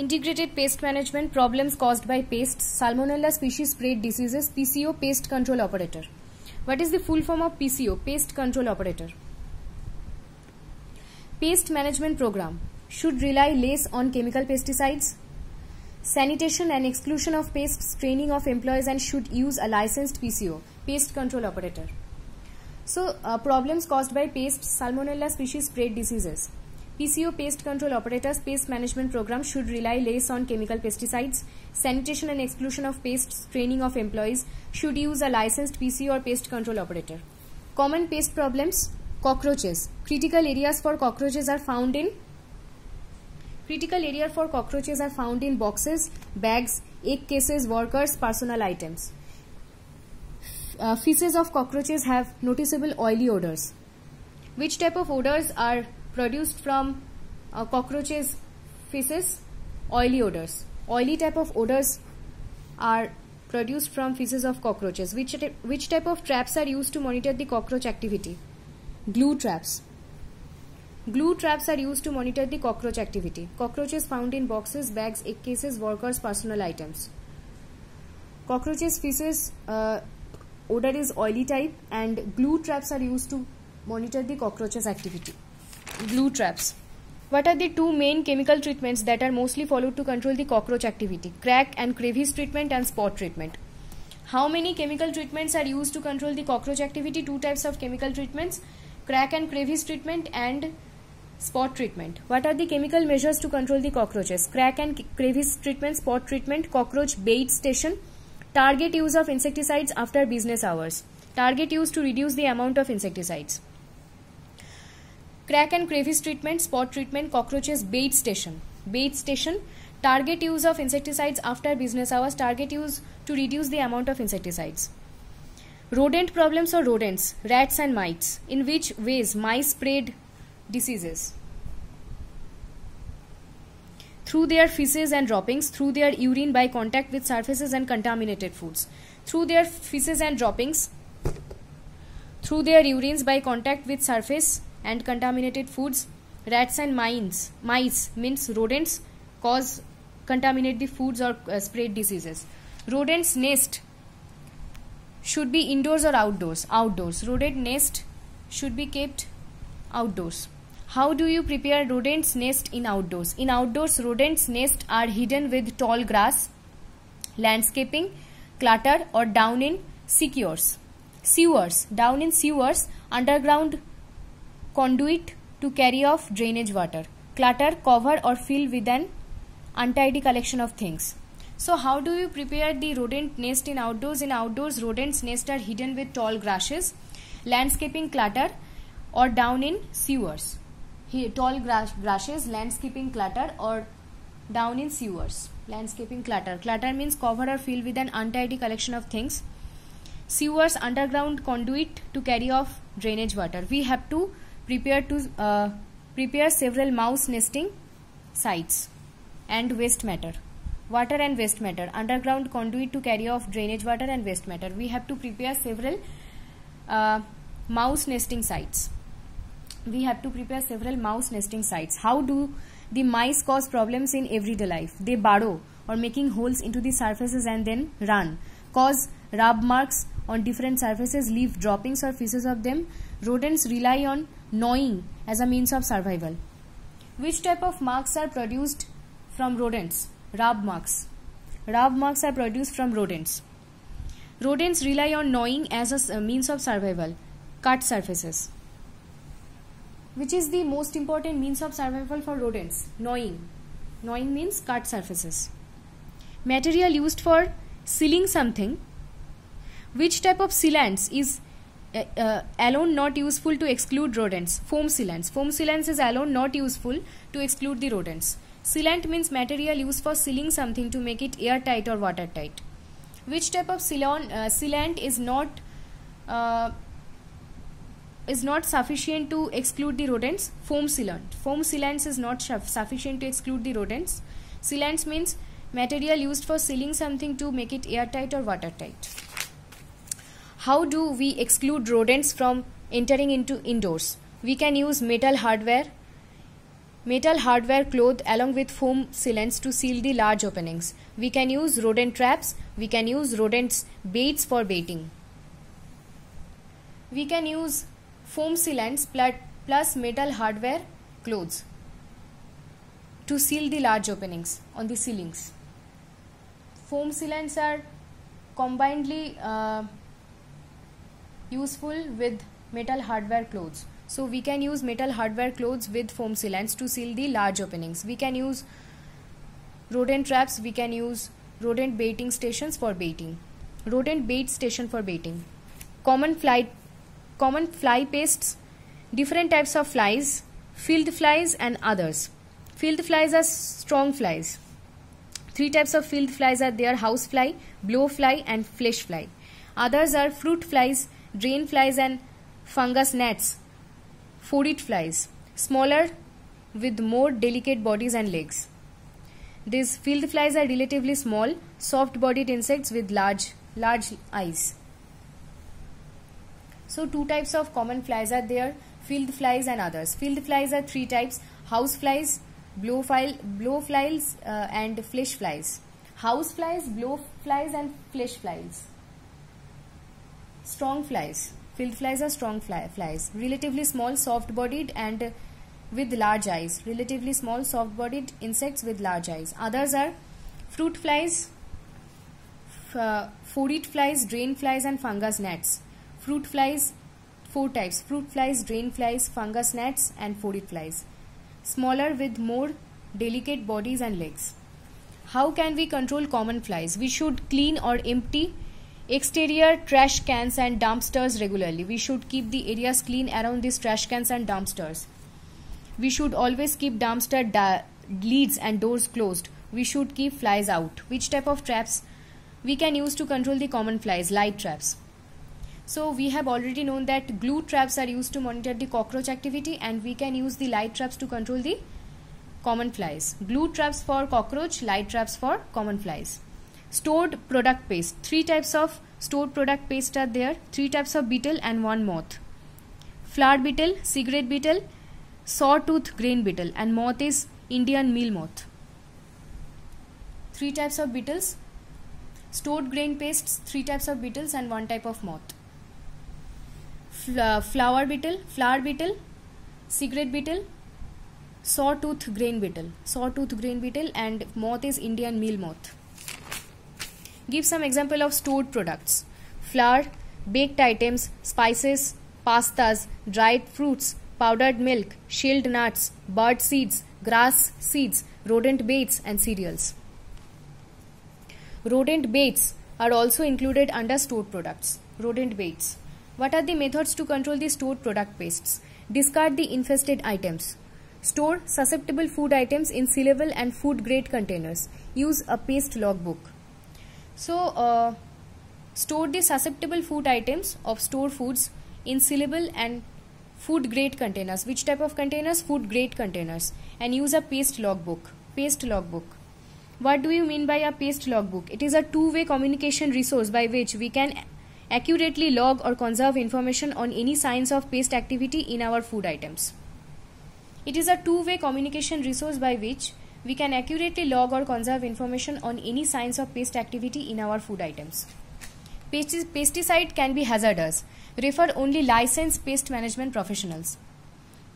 integrated pest management problems caused by pests salmonella species spread diseases pco pest control operator. What is the full form of pco pest control operator? Pest management program should rely less on chemical pesticides. Sanitation and exclusion of pests training of employees and should use a licensed pco pest control operator. So uh, problems caused by pests salmonella species spread diseases PCO pest control operators pest management program should rely less on chemical pesticides. Sanitation and exclusion of pests, training of employees should use a licensed PCO or pest control operator. Common pest problems cockroaches. Critical areas for cockroaches are found in critical area for cockroaches are found in boxes, bags, egg cases, workers, personal items. Uh, feces of cockroaches have noticeable oily odors. Which type of odors are produced from uh, cockroaches feces oily odors. Oily type of odors are produced from feces of cockroaches. Which which type of traps are used to monitor the cockroach activity? Glue traps. Glue traps are used to monitor the cockroach activity. Cockroaches found in boxes bags egg cases workers personal items. Cockroaches feces uh, odor is oily type and glue traps are used to monitor the cockroaches activity glue traps. What are the two main chemical treatments that are mostly followed to control the cockroach activity? Crack and crevice treatment and spot treatment. How many chemical treatments are used to control the cockroach activity? Two types of chemical treatments, crack and crevice treatment and spot treatment. What are the chemical measures to control the cockroaches? Crack and crevice treatment, spot treatment, cockroach bait station, target use of insecticides after business hours. Target use to reduce the amount of insecticides. Crack and crevice treatment, spot treatment, cockroaches bait station. Bait station, target use of insecticides after business hours, target use to reduce the amount of insecticides. Rodent problems or rodents, rats and mites. In which ways mice spread diseases? Through their feces and droppings, through their urine by contact with surfaces and contaminated foods. Through their feces and droppings, through their urines by contact with surface and contaminated foods rats and mice mice means rodents cause contaminate the foods or uh, spread diseases. Rodents nest should be indoors or outdoors? Outdoors. Rodent nest should be kept outdoors. How do you prepare rodents nest in outdoors? In outdoors rodents nest are hidden with tall grass landscaping clutter or down in secures sewers. Down in sewers underground conduit to carry off drainage water, clutter, cover or fill with an untidy collection of things. So how do you prepare the rodent nest in outdoors? In outdoors, rodents nest are hidden with tall grasses, landscaping clutter or down in sewers. Here, tall grass, grasses, landscaping clutter or down in sewers. Landscaping clutter. Clutter means cover or fill with an untidy collection of things. Sewers, underground conduit to carry off drainage water. We have to prepare to uh, prepare several mouse nesting sites and waste matter. Water and waste matter. Underground conduit to carry off drainage water and waste matter. We have to prepare several uh, mouse nesting sites. We have to prepare several mouse nesting sites. How do the mice cause problems in everyday life? They burrow or making holes into the surfaces and then run. Cause rub marks on different surfaces leave droppings or of them rodents rely on gnawing as a means of survival. Which type of marks are produced from rodents? Rub marks. Rub marks are produced from rodents. Rodents rely on gnawing as a means of survival. Cut surfaces. Which is the most important means of survival for rodents? Gnawing. Gnawing means cut surfaces. Material used for sealing something. Which type of sealants is uh, uh, alone not useful to exclude rodents. Foam sealants. Foam sealants is alone not useful to exclude the rodents. Sealant means material used for sealing something to make it airtight or watertight. Which type of sealant, uh, sealant is not uh, is not sufficient to exclude the rodents? Foam sealant. Foam sealants is not sufficient to exclude the rodents. Sealants means material used for sealing something to make it airtight or watertight how do we exclude rodents from entering into indoors? We can use metal hardware, metal hardware cloth along with foam sealants to seal the large openings. We can use rodent traps. We can use rodents baits for baiting. We can use foam sealants plus metal hardware clothes to seal the large openings on the ceilings. Foam sealants are combinedly uh, useful with metal hardware clothes. So we can use metal hardware clothes with foam sealants to seal the large openings. We can use rodent traps, we can use rodent baiting stations for baiting. Rodent bait station for baiting. Common fly common fly pastes, different types of flies, filth flies and others. Filth flies are strong flies. Three types of filth flies are there house fly, blow fly and flesh fly. Others are fruit flies, drain flies and fungus gnats Phorid flies, smaller with more delicate bodies and legs. These filth flies are relatively small, soft-bodied insects with large, large eyes. So two types of common flies are there, filth flies and others. Filth flies are three types, house flies, blow, fly, blow flies uh, and flesh flies. House flies, blow flies and flesh flies. Strong flies. Filth flies are strong fly, flies, relatively small, soft-bodied and with large eyes. Relatively small, soft-bodied insects with large eyes. Others are fruit flies, uh, flies, drain flies and fungus gnats. Fruit flies, four types. Fruit flies, drain flies, fungus gnats and phorid flies. Smaller with more delicate bodies and legs. How can we control common flies? We should clean or empty Exterior trash cans and dumpsters regularly. We should keep the areas clean around these trash cans and dumpsters. We should always keep dumpster lids and doors closed. We should keep flies out. Which type of traps we can use to control the common flies? Light traps. So we have already known that glue traps are used to monitor the cockroach activity and we can use the light traps to control the common flies. Glue traps for cockroach, light traps for common flies stored product paste. Three types of stored product paste are there. Three types of beetle and one moth. Flour beetle cigarette beetle sawtooth grain beetle and moth is indian meal moth. Three types of beetles stored grain pastes three types of beetles and one type of moth. Uh, flour beetle flour beetle cigarette beetle sawtooth grain beetle. Sawtooth grain beetle and moth is indian meal moth Give some example of stored products. Flour, baked items, spices, pastas, dried fruits, powdered milk, shelled nuts, bird seeds, grass seeds, rodent baits and cereals. Rodent baits are also included under stored products. Rodent baits. What are the methods to control the stored product pastes? Discard the infested items. Store susceptible food items in sealable and food grade containers. Use a paste logbook. So, uh, store the susceptible food items of stored foods in sealable and food grade containers. Which type of containers? Food grade containers. And use a paste logbook. Paste logbook. What do you mean by a paste logbook? It is a two-way communication resource by which we can accurately log or conserve information on any signs of paste activity in our food items. It is a two-way communication resource by which we can accurately log or conserve information on any signs of pest activity in our food items. Pesticide can be hazardous. Refer only licensed pest management professionals.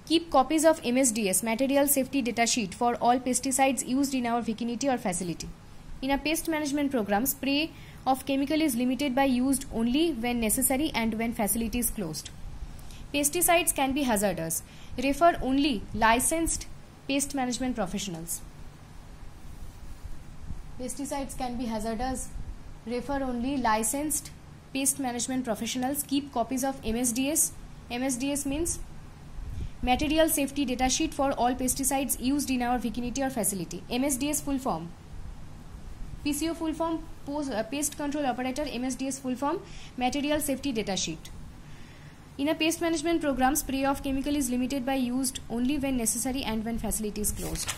Keep copies of MSDS material safety data sheet for all pesticides used in our vicinity or facility. In a pest management program, spray of chemical is limited by used only when necessary and when facility is closed. Pesticides can be hazardous. Refer only licensed pest management professionals. Pesticides can be hazardous. Refer only licensed pest management professionals. Keep copies of MSDS. MSDS means Material Safety Data Sheet for all pesticides used in our vicinity or facility. MSDS full form. PCO full form, post, uh, Pest Control Operator, MSDS full form, Material Safety Data Sheet. In a pest management program, spray of chemical is limited by used only when necessary and when facility is closed.